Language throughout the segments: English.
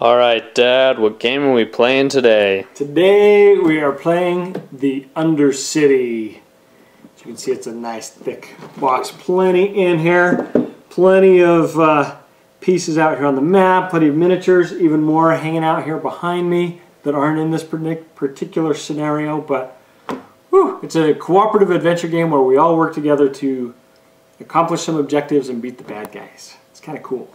All right, Dad, what game are we playing today? Today we are playing the Undercity. As you can see, it's a nice thick box. Plenty in here. Plenty of uh, pieces out here on the map. Plenty of miniatures. Even more hanging out here behind me that aren't in this particular scenario. But whew, it's a cooperative adventure game where we all work together to accomplish some objectives and beat the bad guys. It's kind of cool.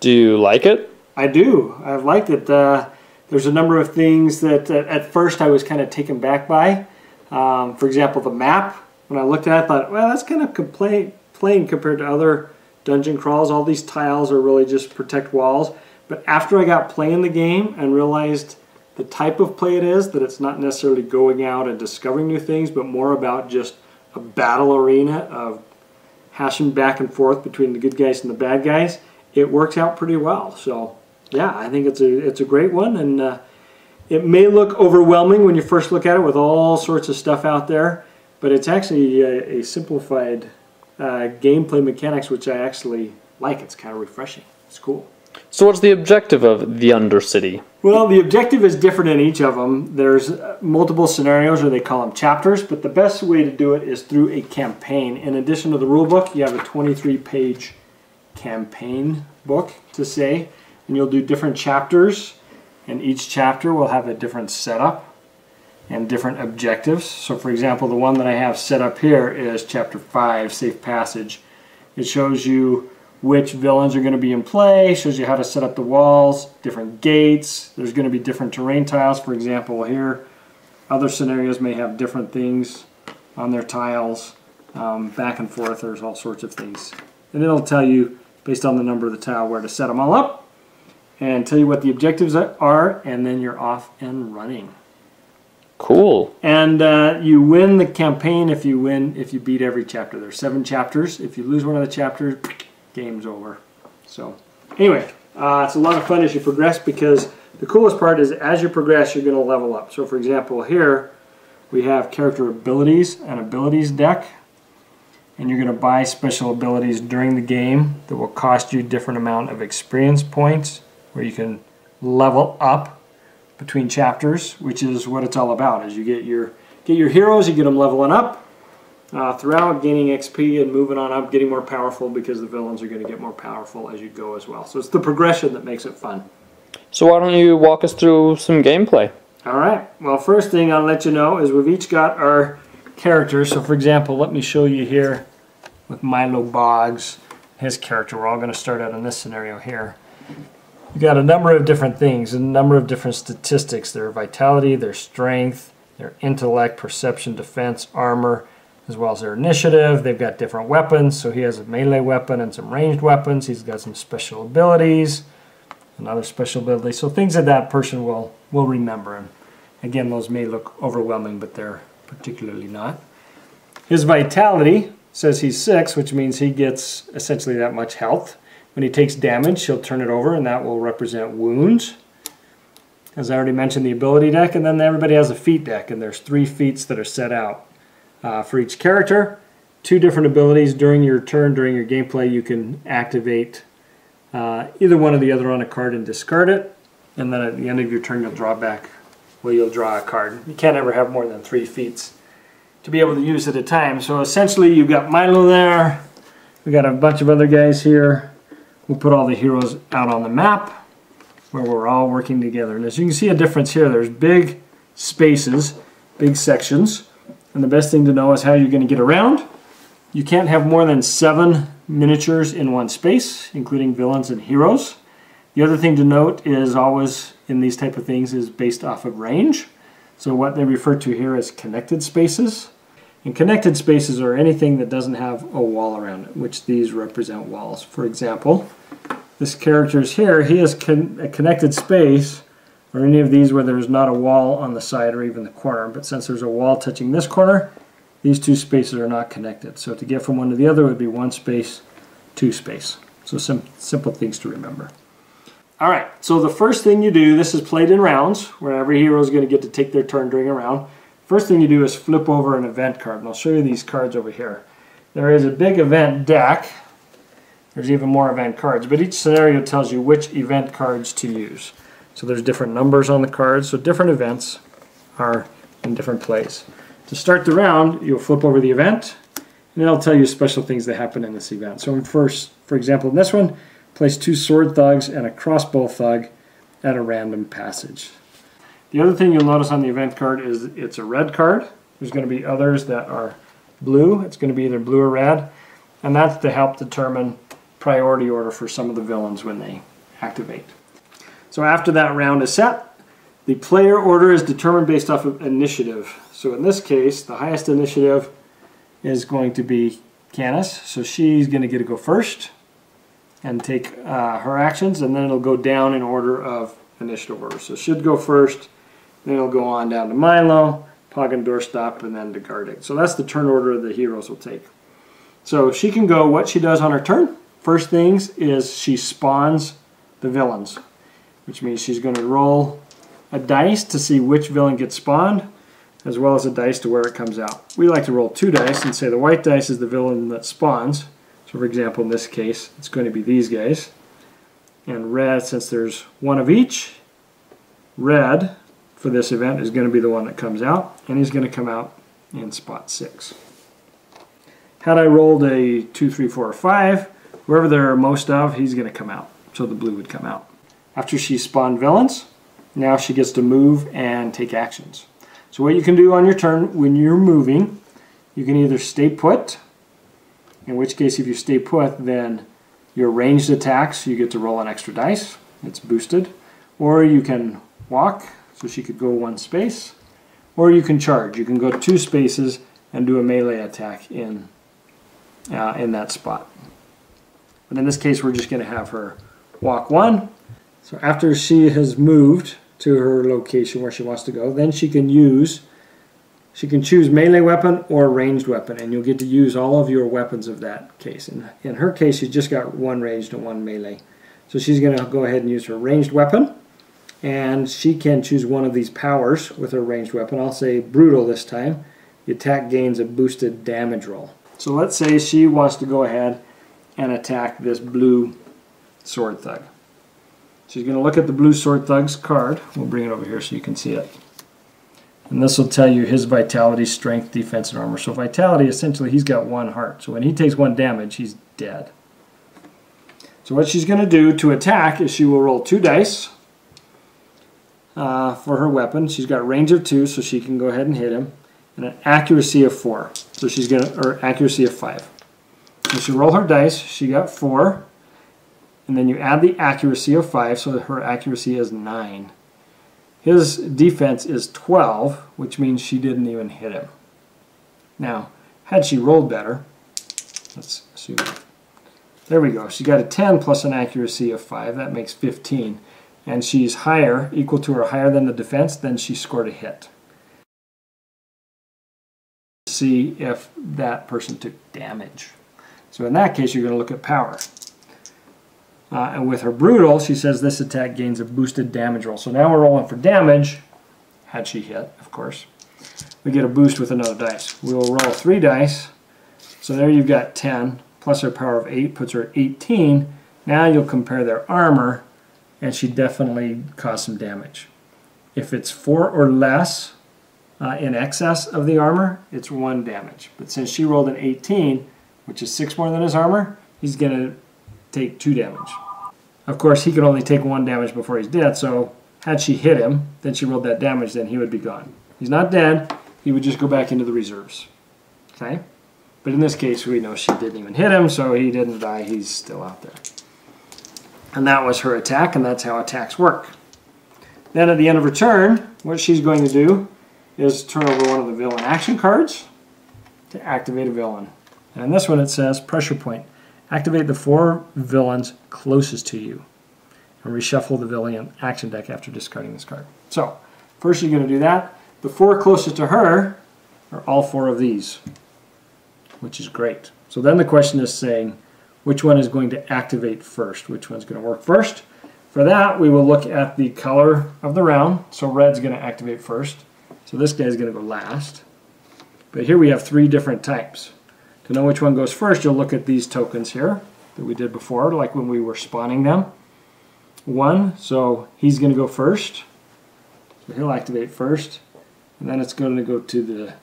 Do you like it? I do. I've liked it. Uh, there's a number of things that uh, at first I was kind of taken back by. Um, for example, the map. When I looked at it, I thought, well, that's kind of plain, plain compared to other dungeon crawls. All these tiles are really just protect walls. But after I got playing the game and realized the type of play it is, that it's not necessarily going out and discovering new things, but more about just a battle arena of hashing back and forth between the good guys and the bad guys, it works out pretty well. So yeah, I think it's a it's a great one, and uh, it may look overwhelming when you first look at it with all sorts of stuff out there, but it's actually a, a simplified uh, gameplay mechanics, which I actually like. It's kind of refreshing. It's cool. So, what's the objective of the Undercity? Well, the objective is different in each of them. There's uh, multiple scenarios, or they call them chapters, but the best way to do it is through a campaign. In addition to the rule book, you have a 23 page campaign book to say and you'll do different chapters and each chapter will have a different setup and different objectives. So for example, the one that I have set up here is chapter 5, Safe Passage. It shows you which villains are going to be in play, shows you how to set up the walls, different gates, there's going to be different terrain tiles. For example, here, other scenarios may have different things on their tiles, um, back and forth, there's all sorts of things. And it'll tell you, based on the number of the tile, where to set them all up and tell you what the objectives are, and then you're off and running. Cool. And uh, you win the campaign if you win if you beat every chapter. There's seven chapters. If you lose one of the chapters, game's over. So anyway, uh, it's a lot of fun as you progress because the coolest part is as you progress, you're going to level up. So for example, here we have character abilities and abilities deck. And you're going to buy special abilities during the game that will cost you different amount of experience points where you can level up between chapters, which is what it's all about. As you get your get your heroes, you get them leveling up uh, throughout, gaining XP and moving on up, getting more powerful because the villains are going to get more powerful as you go as well. So it's the progression that makes it fun. So why don't you walk us through some gameplay? All right. Well, first thing I'll let you know is we've each got our characters. So for example, let me show you here with Milo Boggs, his character. We're all going to start out in this scenario here. You've got a number of different things, a number of different statistics. Their vitality, their strength, their intellect, perception, defense, armor, as well as their initiative. They've got different weapons. So he has a melee weapon and some ranged weapons. He's got some special abilities, another special ability. So things that that person will, will remember. And again, those may look overwhelming, but they're particularly not. His vitality says he's six, which means he gets essentially that much health. When he takes damage, he'll turn it over, and that will represent wounds. As I already mentioned, the ability deck, and then everybody has a feat deck, and there's three feats that are set out uh, for each character. Two different abilities during your turn, during your gameplay, you can activate uh, either one or the other on a card and discard it. And then at the end of your turn, you'll draw back, well, you'll draw a card. You can't ever have more than three feats to be able to use at a time. So essentially, you've got Milo there. We've got a bunch of other guys here. We'll put all the heroes out on the map where we're all working together. And as you can see a difference here, there's big spaces, big sections. And the best thing to know is how you're going to get around. You can't have more than seven miniatures in one space, including villains and heroes. The other thing to note is always in these type of things is based off of range. So what they refer to here as connected spaces. And connected spaces are anything that doesn't have a wall around it, which these represent walls. For example, this character's here, he has con a connected space, or any of these where there's not a wall on the side or even the corner. But since there's a wall touching this corner, these two spaces are not connected. So to get from one to the other would be one space, two space. So some simple things to remember. All right, so the first thing you do, this is played in rounds, where every hero is going to get to take their turn during a round. First thing you do is flip over an event card, and I'll show you these cards over here. There is a big event deck There's even more event cards, but each scenario tells you which event cards to use. So there's different numbers on the cards, so different events are in different plays. To start the round, you'll flip over the event, and it'll tell you special things that happen in this event. So first, for example, in this one, place two sword thugs and a crossbow thug at a random passage. The other thing you'll notice on the event card is it's a red card. There's going to be others that are blue. It's going to be either blue or red, and that's to help determine priority order for some of the villains when they activate. So after that round is set, the player order is determined based off of initiative. So in this case, the highest initiative is going to be Canice. So she's going to get to go first and take uh, her actions, and then it'll go down in order of initiative order. So she should go first, then it'll go on down to Milo, Pagan Doorstop, and then to Gardek. So that's the turn order the heroes will take. So she can go what she does on her turn. First things is she spawns the villains, which means she's going to roll a dice to see which villain gets spawned, as well as a dice to where it comes out. We like to roll two dice and say the white dice is the villain that spawns. So for example, in this case, it's going to be these guys. And red, since there's one of each, red for this event is going to be the one that comes out, and he's going to come out in spot six. Had I rolled a two, three, four, or five, wherever there are most of, he's going to come out. So the blue would come out. After she spawned villains, now she gets to move and take actions. So what you can do on your turn when you're moving, you can either stay put, in which case if you stay put, then your ranged attacks, you get to roll an extra dice, it's boosted, or you can walk, so she could go one space, or you can charge. You can go two spaces and do a melee attack in, uh, in that spot. But in this case, we're just going to have her walk one. So after she has moved to her location where she wants to go, then she can use, she can choose melee weapon or ranged weapon, and you'll get to use all of your weapons of that case. In, in her case, she's just got one ranged and one melee. So she's going to go ahead and use her ranged weapon, and she can choose one of these powers with her ranged weapon. I'll say brutal this time. The attack gains a boosted damage roll. So let's say she wants to go ahead and attack this blue sword thug. She's going to look at the blue sword thug's card. We'll bring it over here so you can see it. And this will tell you his vitality, strength, defense, and armor. So vitality, essentially, he's got one heart. So when he takes one damage, he's dead. So what she's going to do to attack is she will roll two dice uh, for her weapon. She's got range of two, so she can go ahead and hit him. And an accuracy of four. So she's going to, or accuracy of five. So she roll her dice. She got four. And then you add the accuracy of five, so her accuracy is nine. His defense is 12, which means she didn't even hit him. Now, had she rolled better, let's assume. There we go. She got a 10 plus an accuracy of 5. That makes 15. And she's higher, equal to or higher than the defense, then she scored a hit. See if that person took damage. So in that case, you're going to look at power. Uh, and with her brutal, she says this attack gains a boosted damage roll. So now we're rolling for damage, had she hit, of course. We get a boost with another dice. We will roll three dice. So there you've got 10, plus her power of 8 puts her at 18. Now you'll compare their armor, and she definitely caused some damage. If it's 4 or less uh, in excess of the armor, it's 1 damage. But since she rolled an 18, which is 6 more than his armor, he's going to take 2 damage. Of course, he could only take one damage before he's dead, so had she hit him, then she rolled that damage, then he would be gone. He's not dead, he would just go back into the reserves. Okay? But in this case, we know she didn't even hit him, so he didn't die, he's still out there. And that was her attack, and that's how attacks work. Then at the end of her turn, what she's going to do is turn over one of the villain action cards to activate a villain. And this one it says pressure point. Activate the four villains closest to you and reshuffle the villain action deck after discarding this card. So, first you're going to do that. The four closest to her are all four of these, which is great. So then the question is saying, which one is going to activate first? Which one's going to work first? For that, we will look at the color of the round. So red's going to activate first. So this guy's going to go last. But here we have three different types. To know which one goes first, you'll look at these tokens here. that we did before, like when we were spawning them. One, so he's going to go first. So he'll activate first. And then it's going to go to the,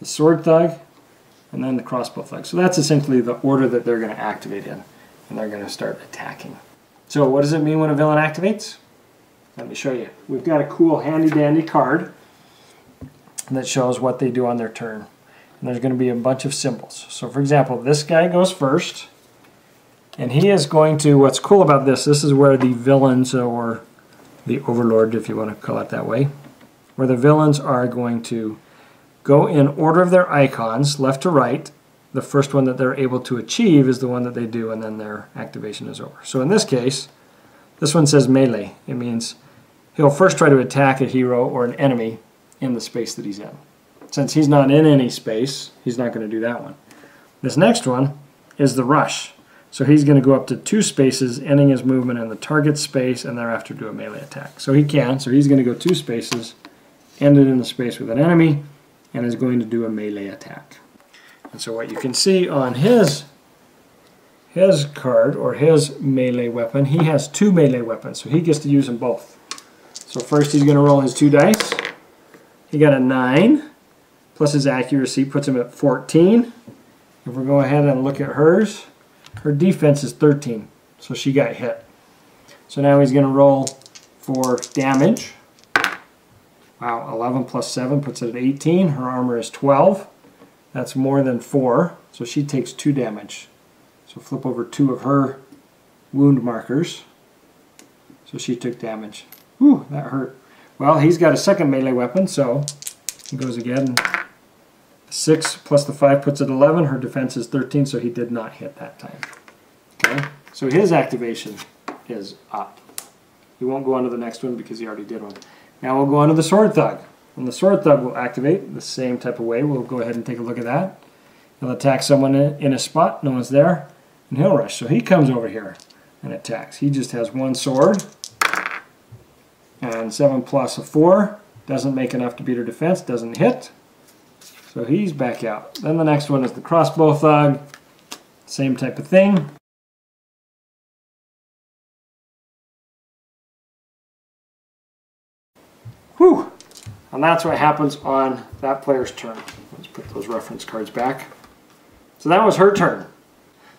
the sword thug and then the crossbow thug. So that's essentially the order that they're going to activate in. And they're going to start attacking. So what does it mean when a villain activates? Let me show you. We've got a cool handy dandy card that shows what they do on their turn. And there's going to be a bunch of symbols. So for example, this guy goes first. And he is going to, what's cool about this, this is where the villains or the overlord, if you want to call it that way, where the villains are going to go in order of their icons, left to right. The first one that they're able to achieve is the one that they do, and then their activation is over. So in this case, this one says melee. It means he'll first try to attack a hero or an enemy in the space that he's in. Since he's not in any space, he's not going to do that one. This next one is the rush. So he's going to go up to two spaces, ending his movement in the target space, and thereafter do a melee attack. So he can. So he's going to go two spaces, end it in the space with an enemy, and is going to do a melee attack. And so what you can see on his his card or his melee weapon, he has two melee weapons, so he gets to use them both. So first he's going to roll his two dice. He got a 9, plus his accuracy puts him at 14. If we go ahead and look at hers, her defense is 13, so she got hit. So now he's going to roll for damage. Wow, 11 plus 7 puts it at 18. Her armor is 12. That's more than 4, so she takes 2 damage. So flip over two of her wound markers. So she took damage. Whew, that hurt. Well, he's got a second melee weapon, so he goes again. 6 plus the 5 puts it 11. Her defense is 13, so he did not hit that time. Okay, so his activation is up. He won't go on to the next one because he already did one. Now we'll go on to the Sword Thug. And the Sword Thug will activate the same type of way. We'll go ahead and take a look at that. He'll attack someone in a spot, no one's there, and he'll rush. So he comes over here and attacks. He just has one sword, and 7 plus a 4 doesn't make enough to beat her defense, doesn't hit. So he's back out. Then the next one is the crossbow thug. Same type of thing. Whew! And that's what happens on that player's turn. Let's put those reference cards back. So that was her turn.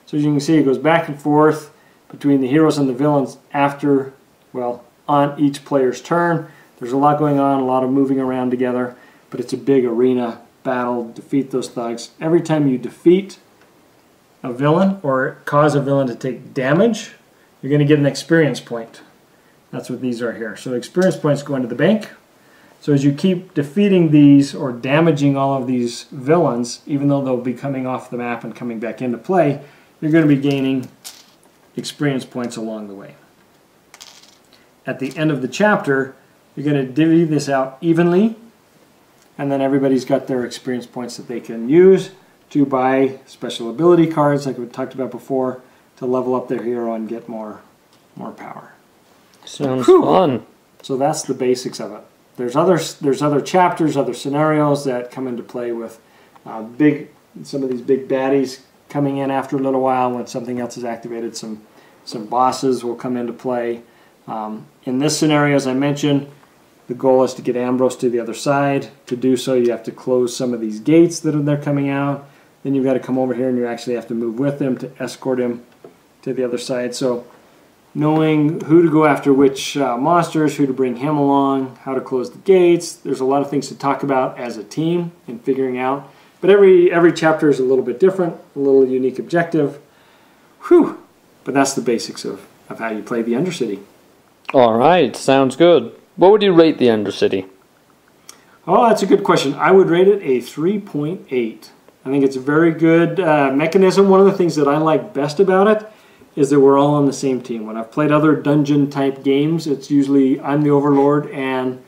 So as you can see, it goes back and forth between the heroes and the villains after, well, on each player's turn. There's a lot going on, a lot of moving around together, but it's a big arena battle, defeat those thugs. Every time you defeat a villain or cause a villain to take damage, you're going to get an experience point. That's what these are here. So experience points go into the bank. So as you keep defeating these or damaging all of these villains, even though they'll be coming off the map and coming back into play, you're going to be gaining experience points along the way. At the end of the chapter, you're going to divvy this out evenly, and then everybody's got their experience points that they can use to buy special ability cards, like we talked about before, to level up their hero and get more, more power. Sounds Whew. fun. So that's the basics of it. There's other there's other chapters, other scenarios that come into play with uh, big some of these big baddies coming in after a little while when something else is activated. Some some bosses will come into play. Um, in this scenario, as I mentioned, the goal is to get Ambrose to the other side. To do so, you have to close some of these gates that are they're coming out. Then you've got to come over here and you actually have to move with him to escort him to the other side. So knowing who to go after which uh, monsters, who to bring him along, how to close the gates. There's a lot of things to talk about as a team and figuring out. But every every chapter is a little bit different, a little unique objective. Whew! But that's the basics of, of how you play the Undercity. All right, sounds good. What would you rate the Undercity? Oh, that's a good question. I would rate it a 3.8. I think it's a very good uh, mechanism. One of the things that I like best about it is that we're all on the same team. When I've played other dungeon type games, it's usually I'm the overlord and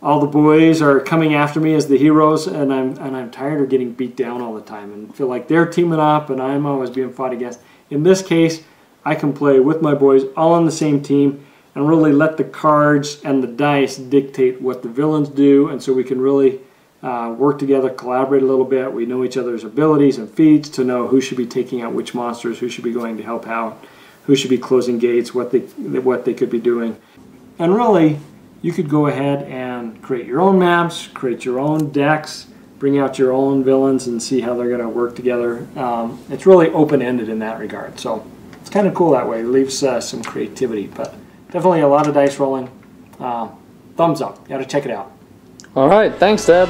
all the boys are coming after me as the heroes and I'm and I'm tired of getting beat down all the time and feel like they're teaming up and I'm always being fought against. In this case, I can play with my boys all on the same team and really let the cards and the dice dictate what the villains do and so we can really uh, work together, collaborate a little bit. We know each other's abilities and feats to know who should be taking out which monsters, who should be going to help out, who should be closing gates, what they what they could be doing, and really, you could go ahead and create your own maps, create your own decks, bring out your own villains, and see how they're going to work together. Um, it's really open ended in that regard, so it's kind of cool that way. It leaves uh, some creativity, but definitely a lot of dice rolling. Uh, thumbs up. You got to check it out. All right, thanks, Dad.